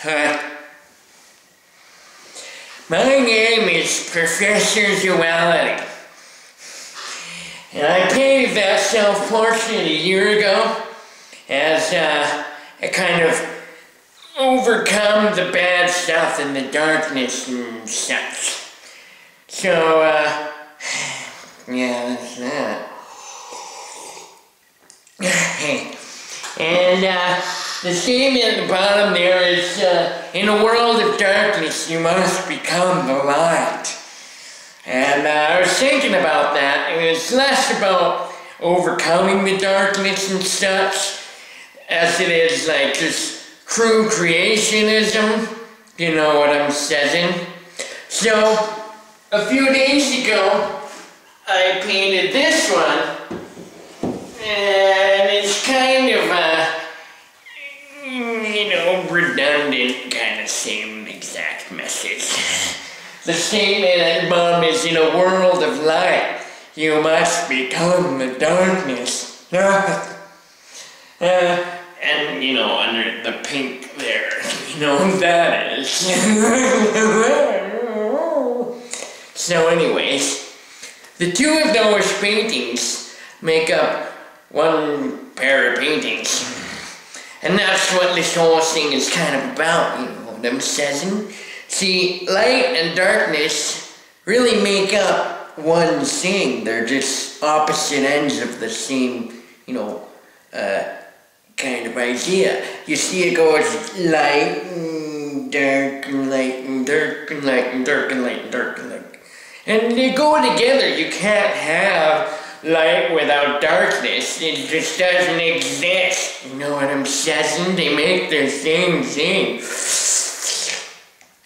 Hi. My name is Professor Duality. And I painted that self-portrait a year ago as uh, a kind of overcome the bad stuff and the darkness and such. So, uh, yeah, that's that. and, uh, the statement at the bottom there is, uh, in a world of darkness, you must become the light. And uh, I was thinking about that, and it's less about overcoming the darkness and such, as it is like just true creationism. You know what I'm saying? So, a few days ago, I painted this one, and it's kind of a, you know, redundant kind of same exact message. The statement at the bottom is, in a world of light, you must become the darkness. uh, and, you know, under the pink there, you know what that is. so anyways, the two of those paintings make up one pair of paintings. And that's what this whole thing is kind of about, you know what I'm saying? See, light and darkness really make up one thing. They're just opposite ends of the same, you know, uh, kind of idea. You see it goes light and dark and light and dark and light and dark and light and dark and light. And they go together. You can't have light without darkness. It just doesn't exist. You know what I'm saying? They make the same thing.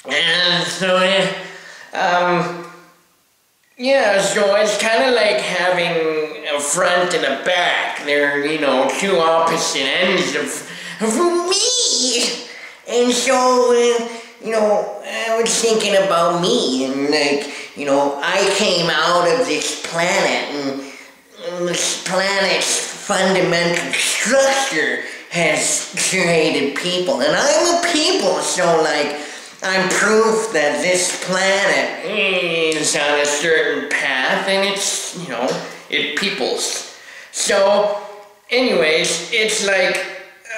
And so, um, yeah, so it's kind of like having a front and a back. They're, you know, two opposite ends of, of me. And so, uh, you know, I was thinking about me and like, you know, I came out of this planet and, this planet's fundamental structure has created people. And I'm a people, so like, I'm proof that this planet is on a certain path and it's, you know, it peoples. So, anyways, it's like,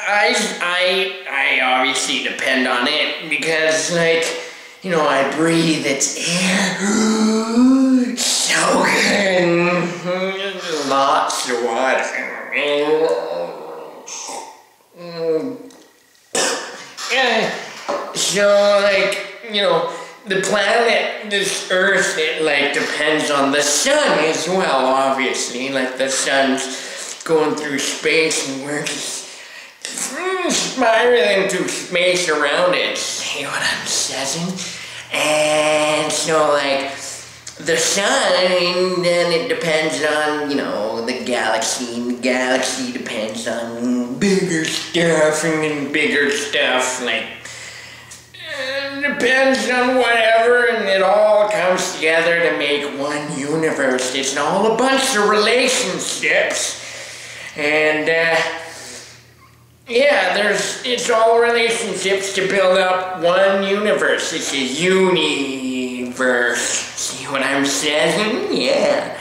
I, I, I obviously depend on it because, like, you know, I breathe its air. Good. Lots of water. Yeah. Mm. So, like, you know, the planet, this Earth, it, like, depends on the sun as well, obviously. Like, the sun's going through space and we're just spiraling through space around it. See what I'm saying? And so, like, the sun, then it depends on, you know, the galaxy, and the galaxy depends on bigger stuff, and bigger stuff, like, it depends on whatever, and it all comes together to make one universe. It's all a bunch of relationships. And, uh, yeah, there's, it's all relationships to build up one universe. It's a universe. See what I'm saying? Yeah.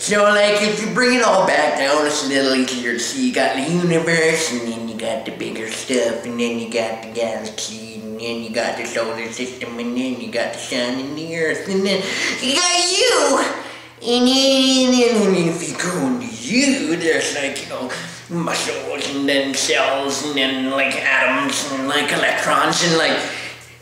So, like, if you bring it all back down, it's a little easier to see. You got the universe, and then you got the bigger stuff, and then you got the galaxy, and then you got the solar system, and then you got the sun and the earth, and then you got you! And then, and then if you go into you, there's like, you know, muscles, and then cells, and then like atoms, and like electrons, and like,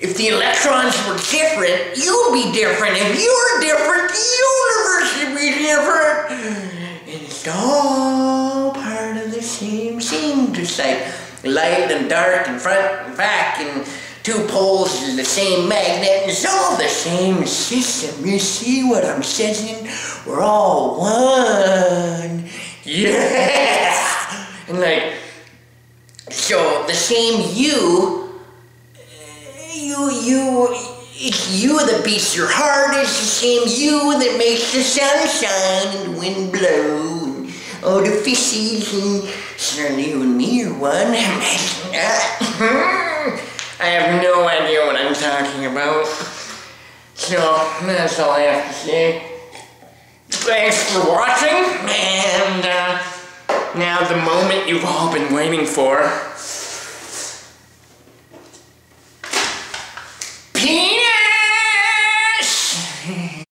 if the electrons were different, you'd be different. If you're different, the universe would be different. And it's all part of the same thing, just like light and dark and front and back and two poles is the same magnet. It's all the same system. You see what I'm saying? We're all one. Yeah! And like, so the same you you, it's you that beats your heart. It's the same you that makes the sun shine and the wind blow and all the fishes and certainly you and me are one. I have no idea what I'm talking about. So, that's all I have to say. Thanks for watching, and uh, now the moment you've all been waiting for.